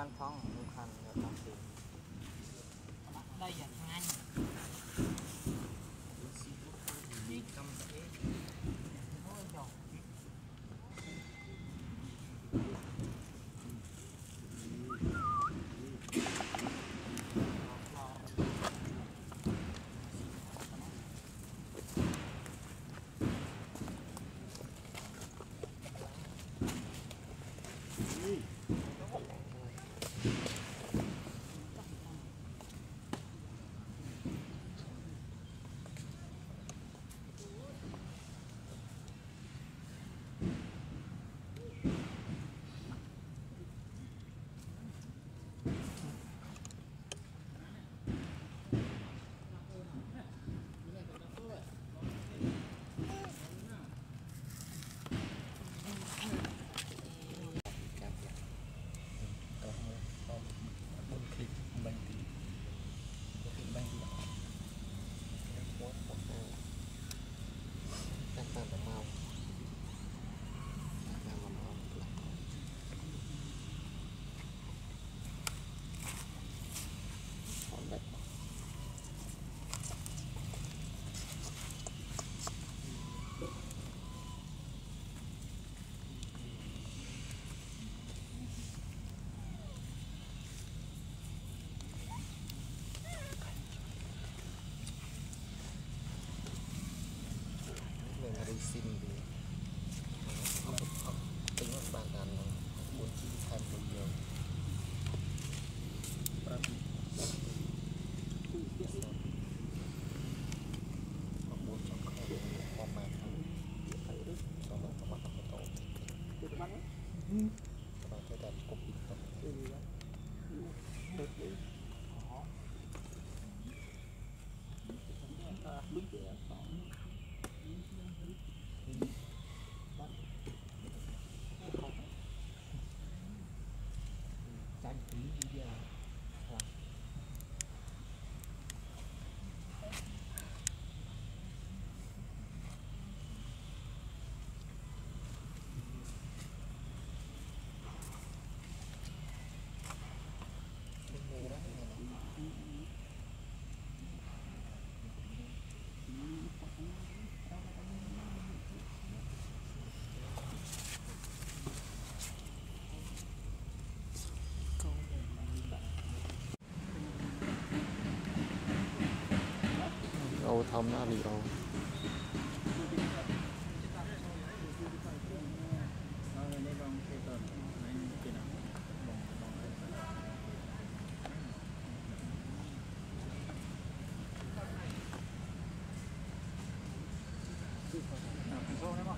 บ้านท้องลุกคันกับทำตีได้อย่างนั้น mình là đi xin thì tính là bạn đàn muốn chi thêm bao nhiêu muốn cho các bạn có mà that be? ô thông nó bị ô Hãy subscribe cho kênh Ghiền Mì Gõ Để không bỏ lỡ những video hấp dẫn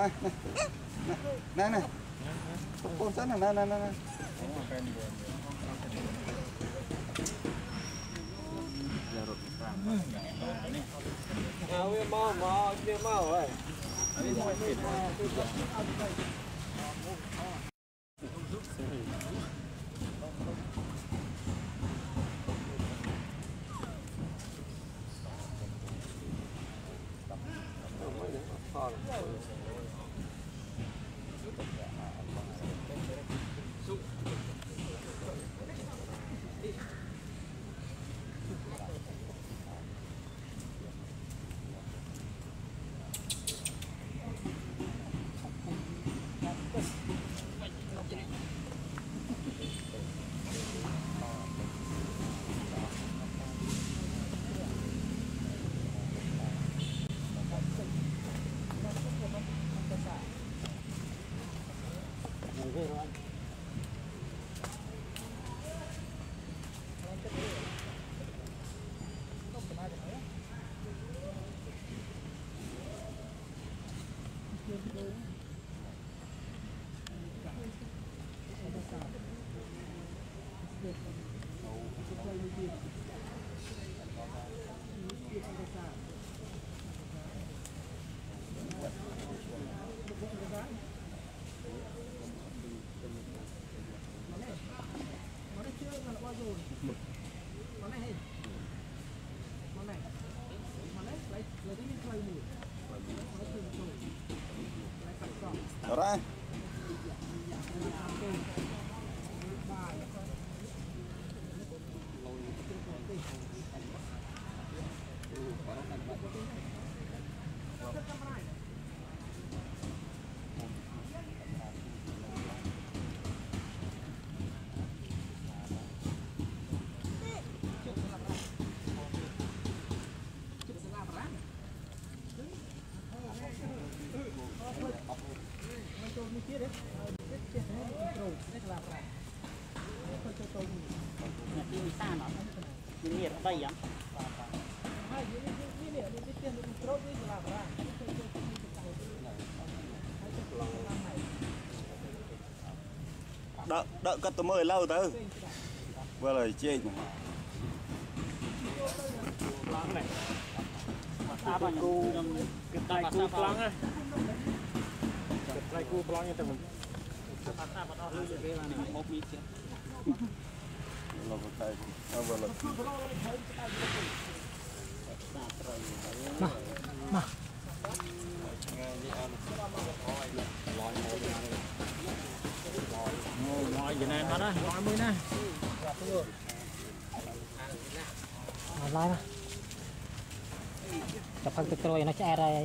nè nè nè nè, con sẵn nè nè nè nè, Hãy subscribe cho kênh Ghiền Mì Gõ Để nè. bỏ lỡ những video hấp dẫn Tara. ទៀតហើយទៀតចេះតែគ្រូនេះក្លាប្រាគាត់ចូលទៅអ្នកទីសានអត់មានមាន3អញ្ចឹងហើយនេះនេះនេះនេះទៀតគ្រូនេះក្លាប្រាចូលទៅទីទៅហើយទៅឡងឡាំហើយដកដកគាត់ទៅមើលឥឡូវទៅវិលឲ្យជែកឡើងនេះមកតាមគ្រូគិតតែគ្រូខ្លាំងណា ដៃគូប្រឡងយើងទៅវិញអត់ថាបាត់អស់លុយទៅពេលបានមកមីទៀតលោកតែអើលោកមកមកថ្ងៃនេះអត់ឡយមកណាមកមកយ៉ាងណាមកណាឡយមួយណាអត់ឡយណាចាប់ផឹកទឹកក្រួយនោះឆ្អែតហើយ